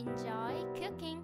Enjoy cooking!